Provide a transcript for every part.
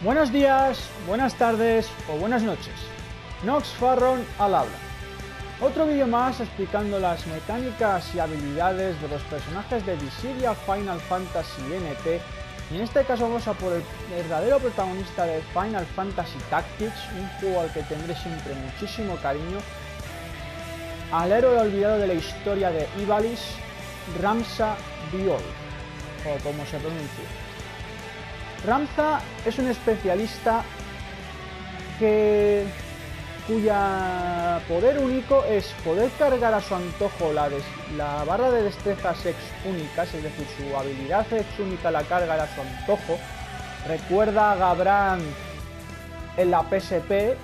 Buenos días, buenas tardes o buenas noches. Nox Farron al habla. Otro vídeo más explicando las mecánicas y habilidades de los personajes de Dissidia Final Fantasy NT y en este caso vamos a por el verdadero protagonista de Final Fantasy Tactics, un juego al que tendré siempre muchísimo cariño, al héroe olvidado de la historia de Ivalice, Ramsa Biol, o como se pronuncia. Ramza es un especialista que, cuya poder único es poder cargar a su antojo la, barra de destreza sex únicas, es decir, su habilidad sex única la carga a su antojo. Recuerda a Gabran en la PSP,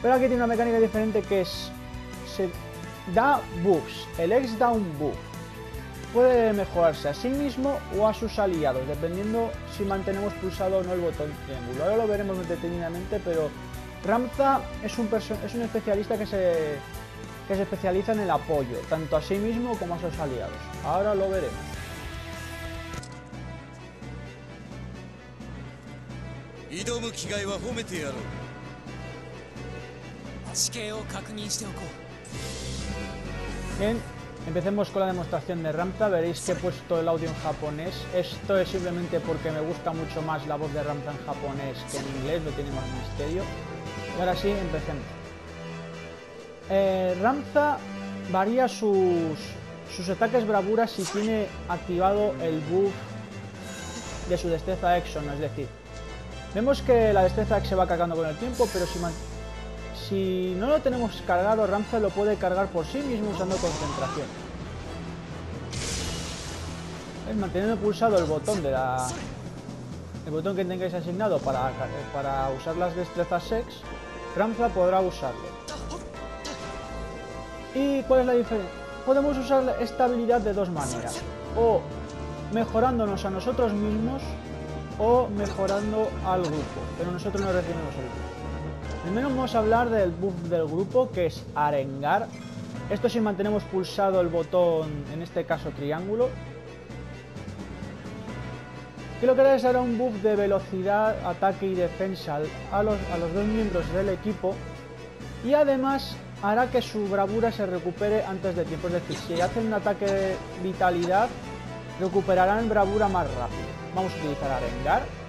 pero aquí tiene una mecánica diferente que es se da buffs, el ex da un buff puede mejorarse a sí mismo o a sus aliados, dependiendo si mantenemos pulsado o no el botón triángulo. Ahora lo veremos detenidamente, pero Ramza es un, es un especialista que se, que se especializa en el apoyo, tanto a sí mismo como a sus aliados. Ahora lo veremos. Bien, Empecemos con la demostración de Ramza, veréis que he puesto el audio en japonés. Esto es simplemente porque me gusta mucho más la voz de Ramza en japonés que en inglés, no tiene más misterio. Y ahora sí, empecemos. Eh, Ramza varía sus, sus ataques bravura si tiene activado el buff de su destreza Exxon, es decir, vemos que la destreza se va cargando con el tiempo, pero si, si no lo tenemos cargado, Ramza lo puede cargar por sí mismo usando concentración. Manteniendo pulsado el botón de la... El botón que tengáis asignado para, para usar las destrezas sex, Ramza podrá usarlo. ¿Y cuál es la diferencia? Podemos usar esta habilidad de dos maneras. O mejorándonos a nosotros mismos o mejorando al grupo, pero nosotros no recibimos el grupo. Primero vamos a hablar del buff del grupo, que es arengar. Esto si mantenemos pulsado el botón, en este caso triángulo. Que lo que hará es dar un buff de velocidad, ataque y defensa a los, a los dos miembros del equipo. Y además hará que su bravura se recupere antes de tiempo. Es decir, si hacen un ataque de vitalidad, recuperarán bravura más rápido. Vamos a utilizar arengar.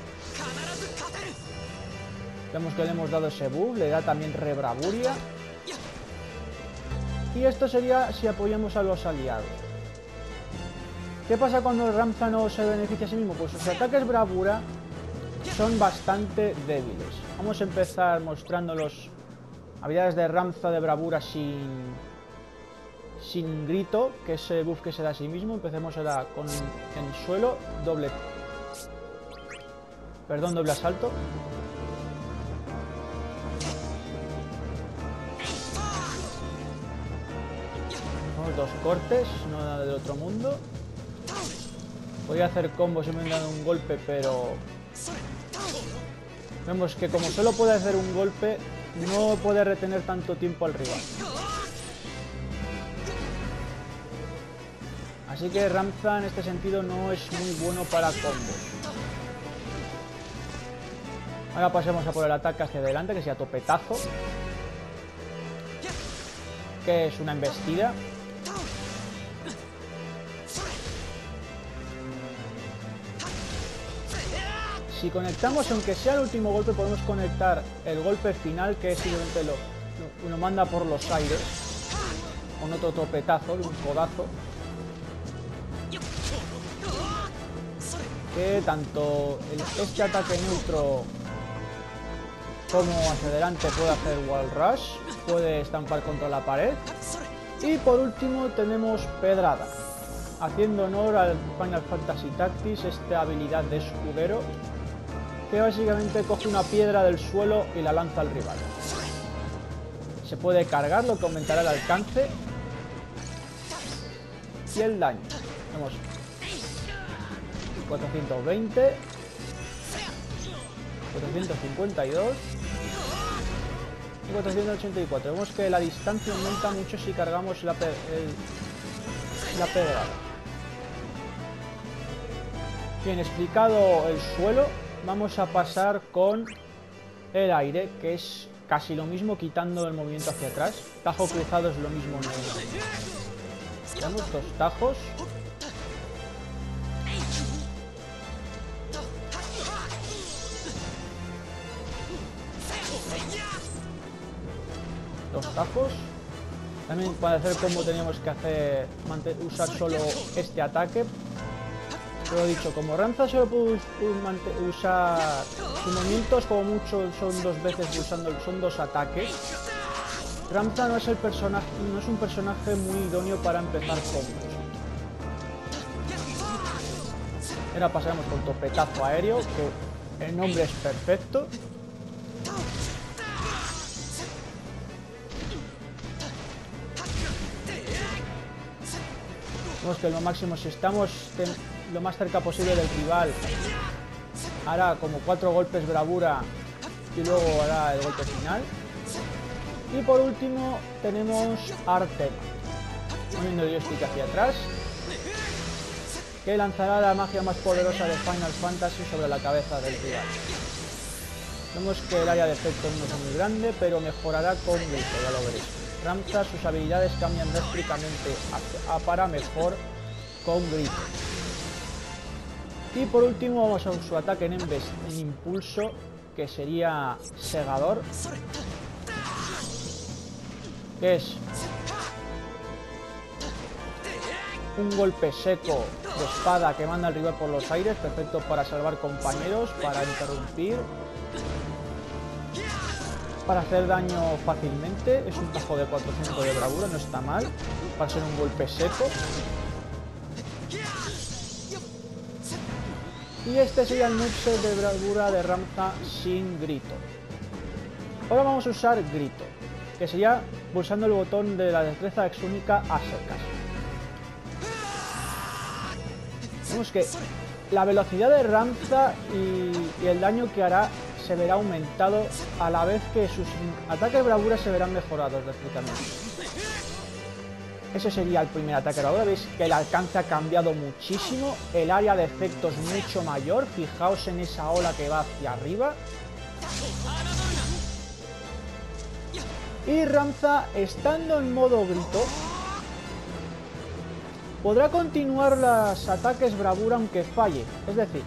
Vemos que le hemos dado ese buff, le da también rebravuria. Y esto sería si apoyamos a los aliados. ¿Qué pasa cuando el Ramza no se beneficia a sí mismo? Pues sus ataques bravura son bastante débiles. Vamos a empezar mostrando los habilidades de Ramza de bravura sin sin grito, que es el buff que se da a sí mismo. Empecemos ahora con en suelo, doble perdón, doble asalto. Dos cortes, no nada de otro mundo. Voy a hacer combos y me han dado un golpe, pero... Vemos que como solo puede hacer un golpe, no puede retener tanto tiempo al rival. Así que Ramza en este sentido no es muy bueno para combos. Ahora pasemos a por el ataque hacia adelante, que sea topetazo. Que es una embestida. Si conectamos, aunque sea el último golpe, podemos conectar el golpe final, que simplemente lo, lo, manda por los aires. Con otro topetazo, un codazo. Que tanto este ataque neutro como hacia adelante puede hacer wall rush, puede estampar contra la pared. Y por último tenemos pedrada, haciendo honor al Final Fantasy Tactics, esta habilidad de escudero que básicamente coge una piedra del suelo y la lanza al rival. Se puede cargar, lo que aumentará el alcance y el daño. Vemos 420, 452 y 484. Vemos que la distancia aumenta mucho si cargamos la, la pedrada. Bien, explicado el suelo, vamos a pasar con el aire, que es casi lo mismo quitando el movimiento hacia atrás. Tajo cruzado es lo mismo. Tenemos dos tajos. Dos tajos. También para hacer como teníamos que hacer usar solo este ataque. Lo dicho, como Ramza solo puede usar sus movimientos como mucho son dos veces usando son dos ataques. Ramza no es el personaje, no es un personaje muy idóneo para empezar combos. Ahora pasaremos con topetazo aéreo, que el nombre es perfecto. Vemos que lo máximo, si estamos lo más cerca posible del rival, hará como cuatro golpes bravura y luego hará el golpe final. Y por último tenemos Artem, moviendo el joystick hacia atrás, que lanzará la magia más poderosa de Final Fantasy sobre la cabeza del rival. Vemos que el área de efecto no es muy grande, pero mejorará con grito, ya lo veréis. Ramza, sus habilidades cambian drásticamente a, para mejor con grito. Y por último vamos a su ataque en, en impulso, que sería segador. Que es un golpe seco de espada que manda al rival por los aires, perfecto para salvar compañeros, para interrumpir para hacer daño fácilmente. Es un tajo de 400 de bravura, no está mal. Para ser un golpe seco. Y este sería el moveset de bravura de Ramza sin grito. Ahora vamos a usar grito, que sería pulsando el botón de la destreza exúnica a secas. Vemos que la velocidad de Ramza y el daño que hará se verá aumentado a la vez que sus ataques de bravura se verán mejorados drásticamente. Ese sería el primer ataque bravura. Veis que el alcance ha cambiado muchísimo. El área de efectos mucho mayor. Fijaos en esa ola que va hacia arriba. Y Ramza, estando en modo grito, podrá continuar los ataques bravura aunque falle. Es decir,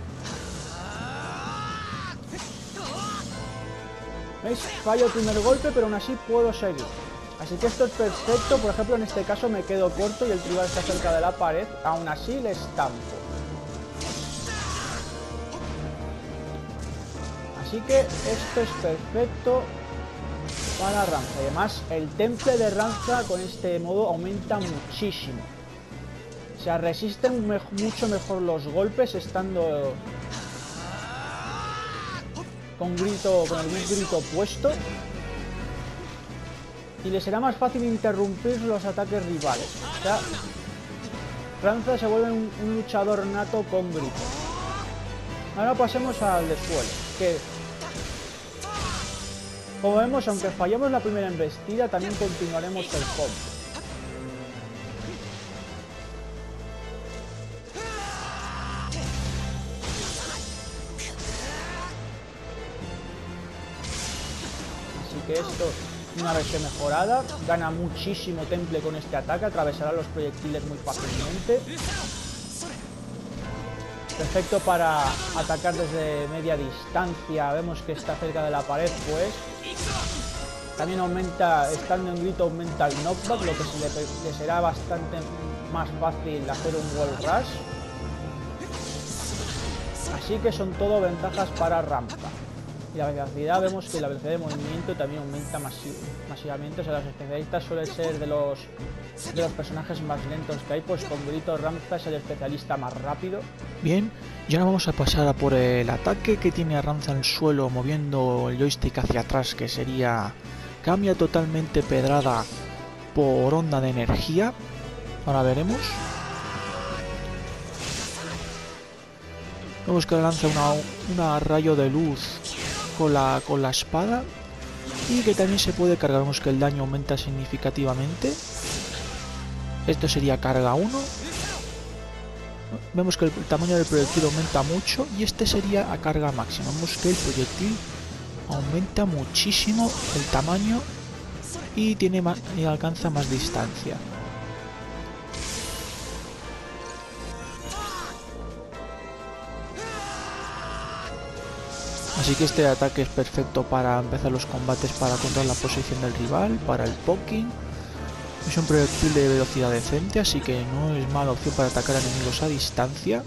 ¿Veis? Fallo el primer golpe, pero aún así puedo seguir. Así que esto es perfecto. Por ejemplo, en este caso me quedo corto y el rival está cerca de la pared. Aún así le estampo. Así que esto es perfecto para Ranza. Además, el temple de Ranza con este modo aumenta muchísimo. O sea, resisten mucho mejor los golpes estando con grito, con el grito puesto. Y le será más fácil interrumpir los ataques rivales. O Franza se vuelve un, luchador nato con grito. Ahora pasemos al de suelo, que como vemos, aunque fallemos la primera embestida, también continuaremos el combo. que esto, una versión mejorada, gana muchísimo temple con este ataque, atravesará los proyectiles muy fácilmente. Perfecto para atacar desde media distancia, vemos que está cerca de la pared, pues. También aumenta, estando en grito, aumenta el knockback, lo que le, será bastante más fácil hacer un wall rush. Así que son todo ventajas para Rampa. Y la velocidad, vemos que la velocidad de movimiento también aumenta masivamente. O sea, los especialistas suelen ser de los, de los personajes más lentos que hay. Pues con Grito Ramza es el especialista más rápido. Bien, y ahora vamos a pasar a por el ataque que tiene a Ramza en el suelo moviendo el joystick hacia atrás, que sería... Cambia totalmente pedrada por onda de energía. Ahora veremos. Vemos que lanza una, una rayo de luz con la, con la espada y que también se puede cargar. Vemos que el daño aumenta significativamente. Esto sería carga 1. vemos que el tamaño del proyectil aumenta mucho y este sería a carga máxima. Vemos que el proyectil aumenta muchísimo el tamaño y tiene más, y alcanza más distancia. Así que este ataque es perfecto para empezar los combates para controlar la posición del rival, para el poking. Es un proyectil de velocidad decente, así que no es mala opción para atacar a enemigos a distancia.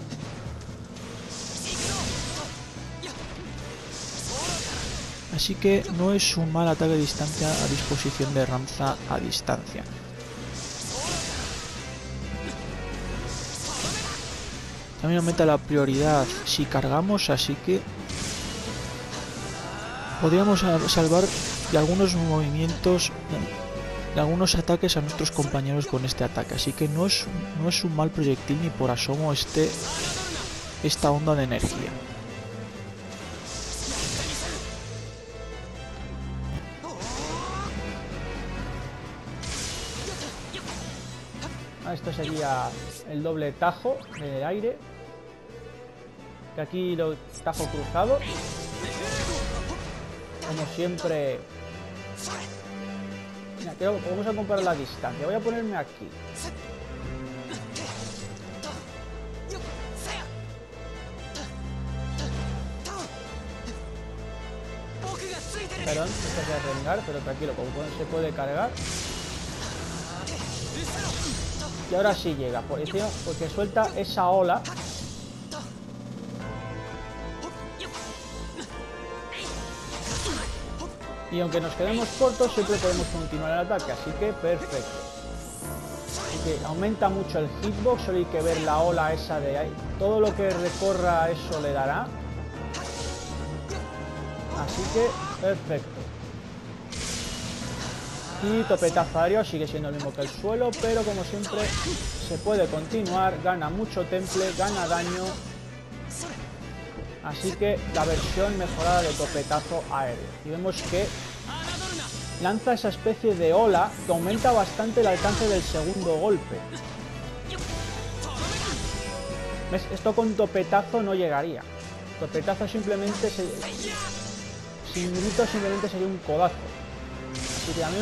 Así que no es un mal ataque de distancia a disposición de Ramza a distancia. También aumenta la prioridad si cargamos, así que podríamos salvar de algunos movimientos, de algunos ataques a nuestros compañeros con este ataque. Así que no es, no es un mal proyectil ni por asomo este, esta onda de energía. Ah, esto sería el doble tajo de aire. Que aquí lo tajo cruzado como siempre... Vamos a comparar la distancia. Voy a ponerme aquí. Perdón, esto se arrengar, pero tranquilo, como se puede cargar. Y ahora sí llega, porque suelta esa ola Y aunque nos quedemos cortos, siempre podemos continuar el ataque, así que perfecto. Así que aumenta mucho el hitbox, solo hay que ver la ola esa de ahí. Todo lo que recorra eso le dará. Así que perfecto. Y topetazo aéreo sigue siendo el mismo que el suelo, pero como siempre se puede continuar, gana mucho temple, gana daño Así que la versión mejorada de topetazo aéreo. Y vemos que lanza esa especie de ola que aumenta bastante el alcance del segundo golpe. Esto con topetazo no llegaría. Topetazo simplemente se... Sin grito simplemente sería un codazo. Así que a mí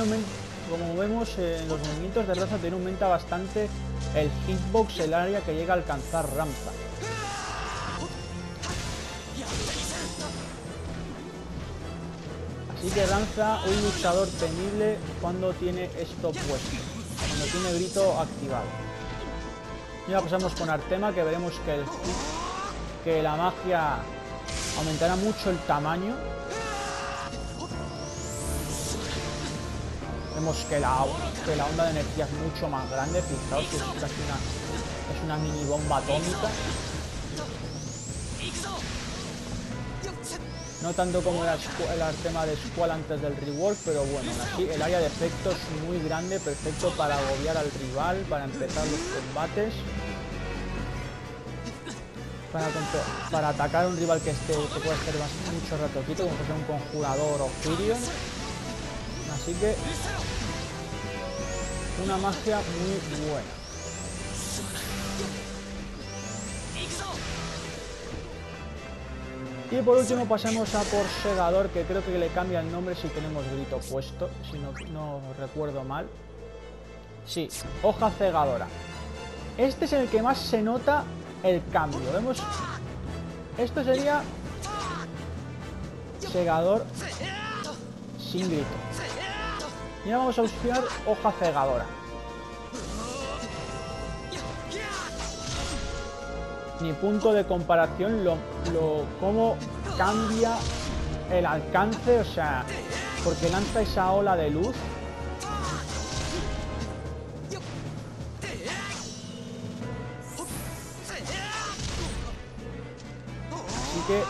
como vemos en los movimientos de raza también aumenta bastante el hitbox, el área que llega a alcanzar Ramza. Así que lanza un luchador temible cuando tiene esto puesto, cuando tiene grito activado. Y ahora pasamos con Artema, que veremos que, que la magia aumentará mucho el tamaño. Vemos que la, que la onda de energía es mucho más grande, fijaos que es una, es una mini bomba atómica. No tanto como el, tema de Squall antes del rework, pero bueno, así el área de efectos muy grande, perfecto para agobiar al rival, para empezar los combates. Para, atacar a un rival que esté que pueda estar mucho rato quito, como ser un conjurador o Firion. Así que una magia muy buena. Y por último pasamos a por Segador, que creo que le cambia el nombre si tenemos grito puesto, si no, recuerdo mal. Sí, hoja cegadora. Este es el que más se nota el cambio. Vemos... Esto sería... Segador sin grito. Y ahora vamos a buscar hoja cegadora. Ni punto de comparación lo, lo cómo cambia el alcance, o sea, porque lanza esa ola de luz. Así que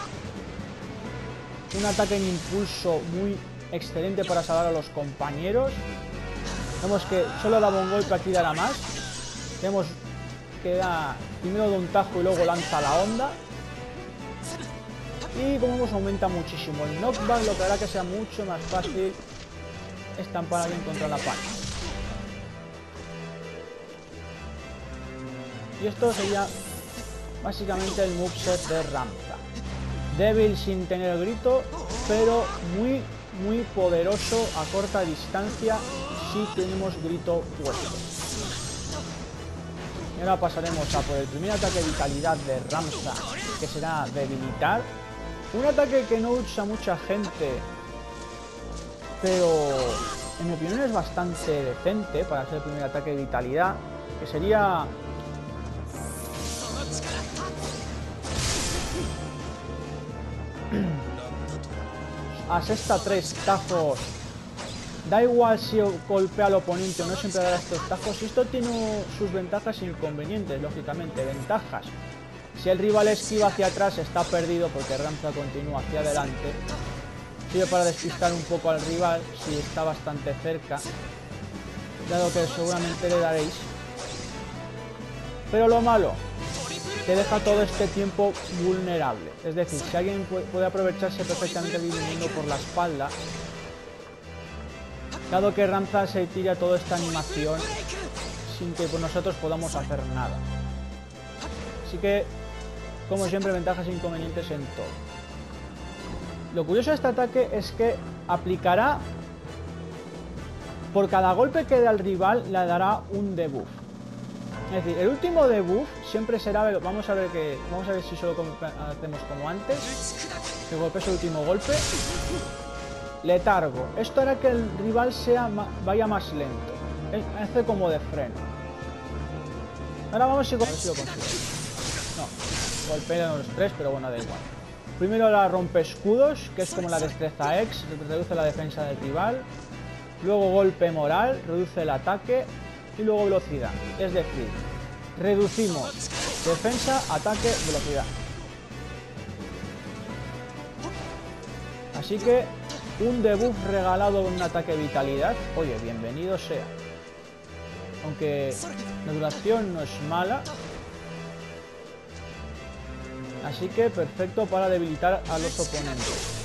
un ataque en impulso muy excelente para salvar a los compañeros. Vemos que solo daba un golpe aquí dará más. Vemos que da primero de un tajo y luego lanza la onda. Y como vemos aumenta muchísimo el knockback, lo que hará que sea mucho más fácil estampar a alguien contra la pared. Y esto sería básicamente el moveset de Ramza. Débil sin tener grito, pero muy muy poderoso a corta distancia si tenemos grito puesto. Y ahora pasaremos a por el primer ataque de vitalidad de Ramza, que será debilitar. Un ataque que no usa mucha gente, pero en mi opinión es bastante decente para ser el primer ataque de vitalidad, que sería... Asesta tres tajos. Da igual si golpea al oponente o no siempre dará estos tajos. Esto tiene sus ventajas e inconvenientes, lógicamente. Ventajas. Si el rival esquiva hacia atrás está perdido porque Ramza continúa hacia adelante. Sirve para despistar un poco al rival si está bastante cerca. Dado que seguramente le daréis. Pero lo malo, te deja todo este tiempo vulnerable. Es decir, si alguien puede aprovecharse perfectamente viniendo por la espalda, dado que Ramza se tira toda esta animación sin que nosotros podamos hacer nada. Así que, como siempre, ventajas e inconvenientes en todo. Lo curioso de este ataque es que aplicará por cada golpe que dé al rival le dará un debuff. Es decir, el último debuff siempre será... Vamos a ver que vamos a ver si solo hacemos como antes. Que golpee el último golpe. Letargo. Esto hará que el rival sea vaya más lento. Hace como de freno. Ahora vamos a ver si lo consigo. No, golpea los tres, pero bueno, da igual. Primero la rompe escudos, que es como la destreza X, reduce la defensa del rival. Luego golpe moral, reduce el ataque y luego velocidad. Es decir, reducimos defensa, ataque, velocidad. Así que un debuff regalado en un ataque vitalidad, oye, bienvenido sea. Aunque la duración no es mala. Así que perfecto para debilitar a los oponentes.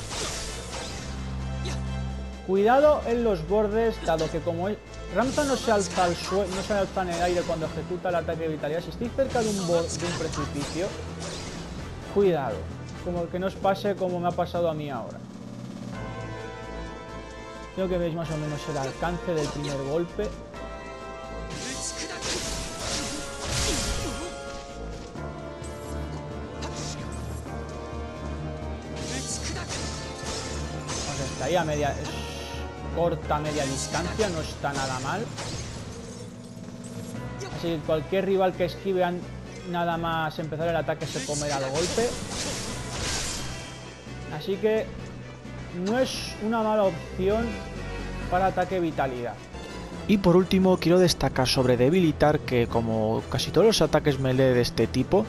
Cuidado en los bordes, dado que como Ramza no se alza no se alza en el aire cuando ejecuta el ataque de vitalidad. Si estoy cerca de un, borde, de un precipicio, cuidado. Como que no os pase como me ha pasado a mí ahora. Creo que veis más o menos el alcance del primer golpe. está ahí a media corta media distancia, no está nada mal. Así que cualquier rival que esquive nada más empezar el ataque se comerá el golpe. Así que no es una mala opción para ataque vitalidad. Y por último quiero destacar sobre debilitar que como casi todos los ataques melee de este tipo,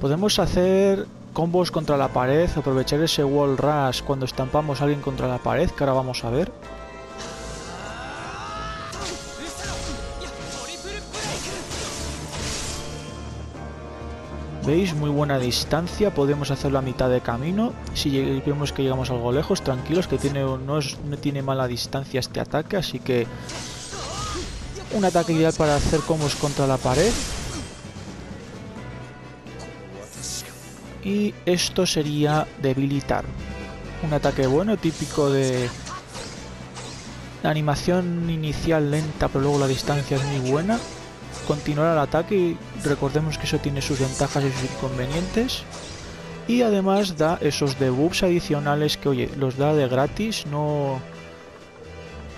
podemos hacer combos contra la pared, aprovechar ese wall rush cuando estampamos a alguien contra la pared, que ahora vamos a ver. ¿Veis? Muy buena distancia, podemos hacerlo a mitad de camino. Si vemos que llegamos algo lejos, tranquilos, que tiene, no, no tiene mala distancia este ataque, así que... Un ataque ideal para hacer combos contra la pared. y esto sería debilitar. Un ataque bueno, típico de la animación inicial lenta, pero luego la distancia es muy buena. Continuar el ataque y recordemos que eso tiene sus ventajas y sus inconvenientes. Y además da esos debuffs adicionales que, oye, los da de gratis, no,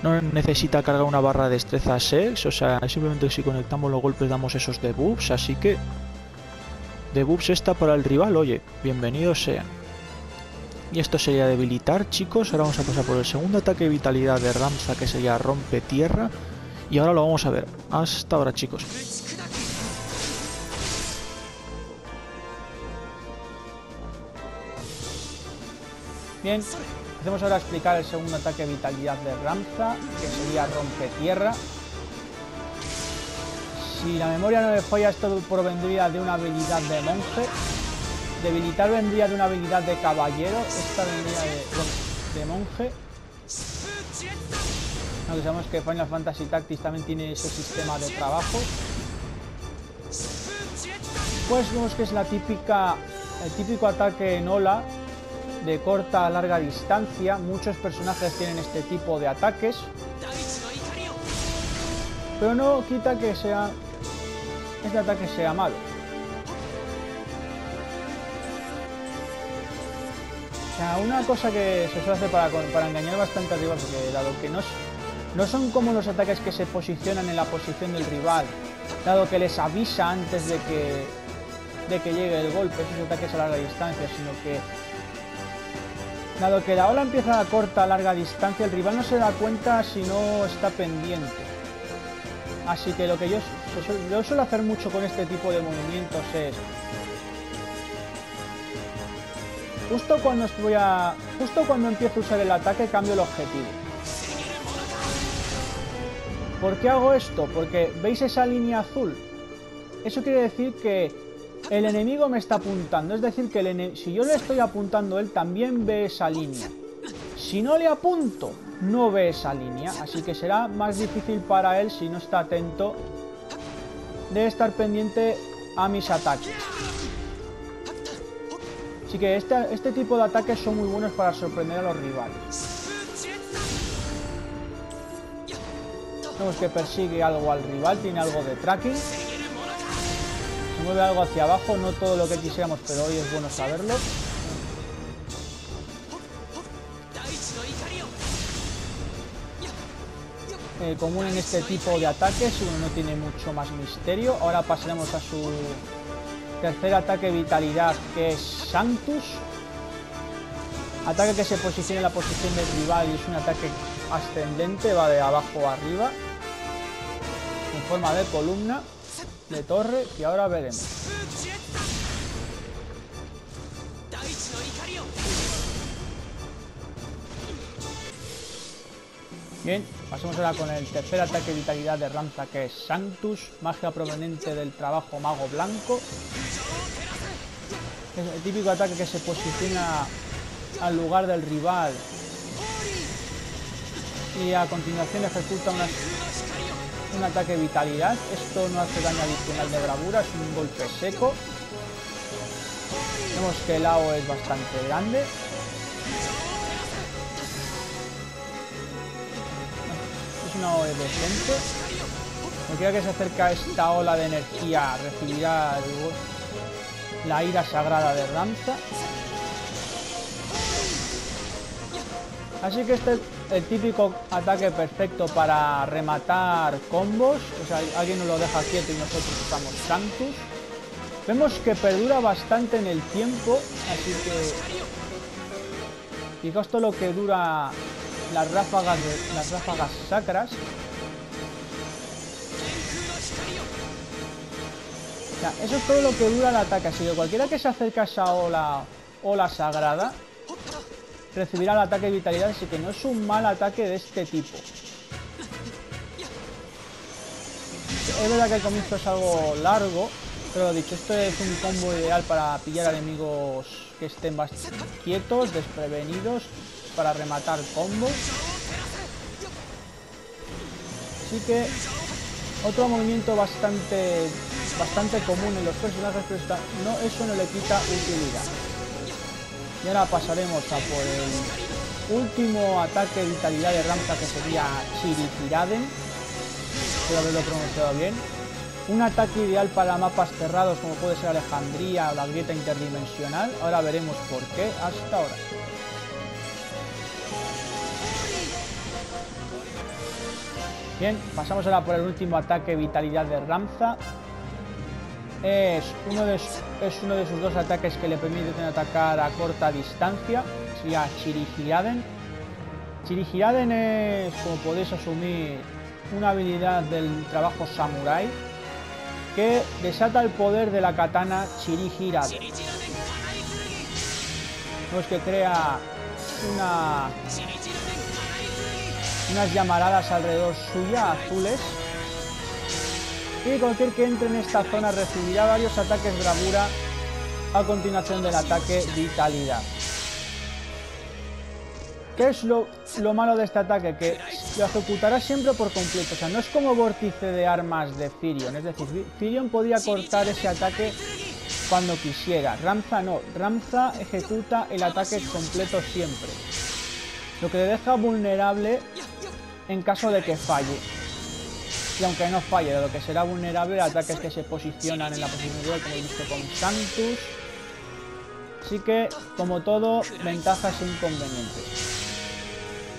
no necesita cargar una barra de destreza 6, o sea, simplemente si conectamos los golpes damos esos debuffs, así que debuffs está para el rival, oye, bienvenido sea. Y esto sería debilitar, chicos. Ahora vamos a pasar por el segundo ataque de vitalidad de Ramza, que sería rompe tierra. Y ahora lo vamos a ver. Hasta ahora, chicos. Bien, empecemos ahora explicar el segundo ataque de vitalidad de Ramza, que sería rompe tierra. Si la memoria no me falla, esto provendría de una habilidad de monje. Debilitar vendría de una habilidad de caballero. Esta vendría de, monje. Aunque sabemos que Final Fantasy Tactics también tiene ese sistema de trabajo. Después vemos que es la típica, el típico ataque en ola de corta a larga distancia. Muchos personajes tienen este tipo de ataques. Pero no quita que sea este ataque sea malo. O sea, una cosa que se suele hacer para, engañar bastante al rival, porque dado que no, no son como los ataques que se posicionan en la posición del rival, dado que les avisa antes de que, de que llegue el golpe, esos ataques a larga distancia, sino que dado que la ola empieza a corta a larga distancia, el rival no se da cuenta si no está pendiente. Así que lo que yo, yo suelo hacer mucho con este tipo de movimientos es Justo cuando a... Justo cuando empiezo a usar el ataque cambio el objetivo. ¿Por qué hago esto? Porque ¿veis esa línea azul? Eso quiere decir que el enemigo me está apuntando. Es decir, que si yo le estoy apuntando, él también ve esa línea. Si no le apunto, no ve esa línea. Así que será más difícil para él, si no está atento, de estar pendiente a mis ataques. Así que este, este tipo de ataques son muy buenos para sorprender a los rivales. Vemos que persigue algo al rival, tiene algo de tracking. Se mueve algo hacia abajo, no todo lo que quisiéramos, pero hoy es bueno saberlo. Eh, común en este tipo de ataques, uno no tiene mucho más misterio. Ahora pasaremos a su Tercer ataque vitalidad que es Sanctus. Ataque que se posiciona en la posición del rival y es un ataque ascendente, va de abajo a arriba. Forma de columna, de torre, y ahora veremos. Bien, pasemos ahora con el tercer ataque de vitalidad de Ramza que es Sanctus, magia proveniente del trabajo mago blanco. Es el típico ataque que se posiciona al lugar del rival y a continuación ejecuta un ataque vitalidad. Esto no hace daño adicional de bravura, es un golpe seco. Vemos que el AO es bastante grande. Es una AO decente. Cualquiera que se acerca a esta ola de energía recibirá la ira sagrada de Ramza. Así que este es el típico ataque perfecto para rematar combos. O sea, alguien nos lo deja quieto y nosotros usamos Sanctus. Vemos que perdura bastante en el tiempo, así que... Fijaos todo lo que dura las ráfagas, de, las ráfagas sacras. eso es todo lo que dura el ataque. Así que cualquiera que se acerque a esa ola, ola sagrada recibirá el ataque de vitalidad. Así que no es un mal ataque de este tipo. Es verdad que el comienzo es algo largo. Pero dicho, esto es un combo ideal para pillar enemigos que estén quietos, desprevenidos, para rematar combos. Así que otro movimiento bastante bastante común en los personajes, pero no, eso no le quita utilidad. Y ahora pasaremos a por el último ataque de vitalidad de Ramza que sería Chirikiraden. Espero haberlo pronunciado bien. Un ataque ideal para mapas cerrados como puede ser Alejandría o la grieta interdimensional. Ahora veremos por qué hasta ahora. Bien, pasamos ahora por el último ataque vitalidad de Ramza es uno, de, es uno de sus dos ataques que le permiten atacar a corta distancia, sería Chirigiraden. Chirigiraden es, como podéis asumir, una habilidad del trabajo samurai que desata el poder de la katana Chirigiraden. Pues que crea una, unas llamaradas alrededor suya, azules, y cualquier que entre en esta zona recibirá varios ataques bravura a continuación del ataque vitalidad. ¿Qué es lo, malo de este ataque? Que lo ejecutará siempre por completo. O sea, no es como vórtice de armas de Firion. Es decir, Firion podía cortar ese ataque cuando quisiera. Ramza no, Ramza ejecuta el ataque completo siempre. Lo que le deja vulnerable en caso de que falle. Y aunque no falle, lo que será vulnerable a ataques que se posicionan en la posición de como he visto con Santus. Así que, como todo, ventajas e inconvenientes.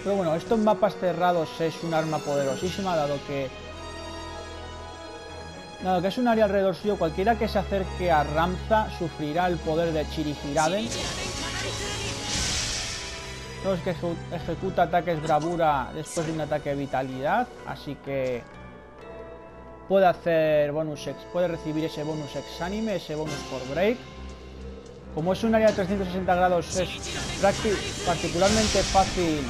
Pero bueno, estos mapas cerrados es un arma poderosísima, dado que... Dado que es un área alrededor suyo, cualquiera que se acerque a Ramza sufrirá el poder de Chirihiraden. es que ejecuta ataques bravura después de un ataque de vitalidad, así que puede hacer bonus ex, puede recibir ese bonus exánime, ese bonus por break. Como es un área de 360 grados es particularmente fácil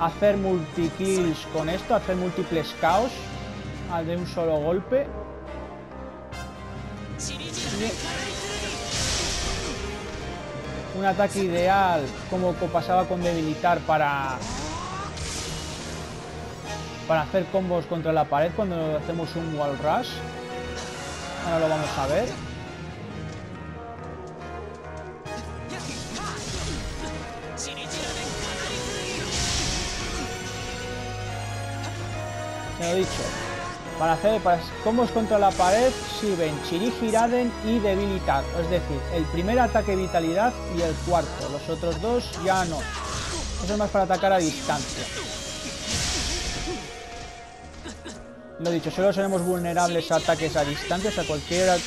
hacer multi-kills con esto, hacer múltiples caos de un solo golpe. Un ataque ideal, como pasaba con debilitar para para hacer combos contra la pared cuando hacemos un wall rush. Ahora lo vamos a ver. lo dicho. Para hacer para combos contra la pared sirven Chirigiraden y Debilitar. Es decir, el primer ataque vitalidad y el cuarto. Los otros dos ya no. Eso es más para atacar a distancia. Lo dicho, solo seremos vulnerables a ataques a distancia. O sea, cualquier,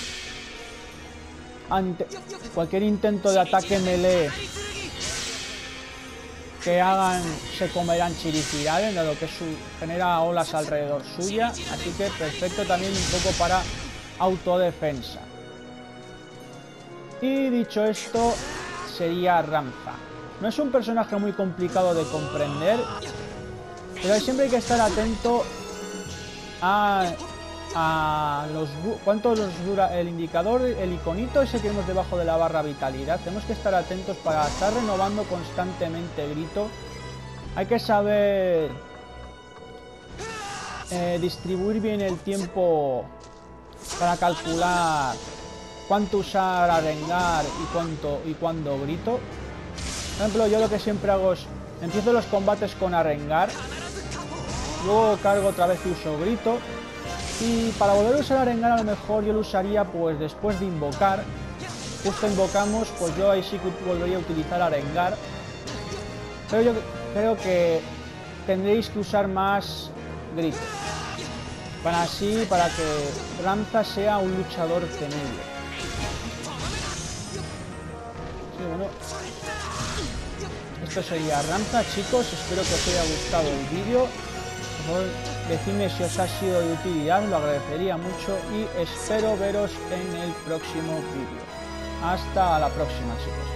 cualquier intento de ataque melee que hagan se comerán chiricirales, dado que su, genera olas alrededor suya, así que perfecto también un poco para autodefensa. Y dicho esto, sería Ramza. No es un personaje muy complicado de comprender, pero siempre hay que estar atento a a los cuánto nos dura el indicador, el iconito ese que vemos debajo de la barra vitalidad. Tenemos que estar atentos para estar renovando constantemente el grito. Hay que saber eh, distribuir bien el tiempo para calcular cuánto usar arengar y cuánto y cuándo grito. Por ejemplo, yo lo que siempre hago es empiezo los combates con arengar, luego cargo otra vez y uso grito y para volver a usar Arengar a lo mejor yo lo usaría pues después de invocar. Justo invocamos, pues yo ahí sí que volvería a utilizar Arengar. Pero yo creo que tendréis que usar más grito. Para así, para que Ramza sea un luchador temible. Bueno. Esto sería Ramza, chicos. Espero que os haya gustado el vídeo. Decidme si os ha sido de utilidad, lo agradecería mucho y espero veros en el próximo vídeo. Hasta la próxima chicos.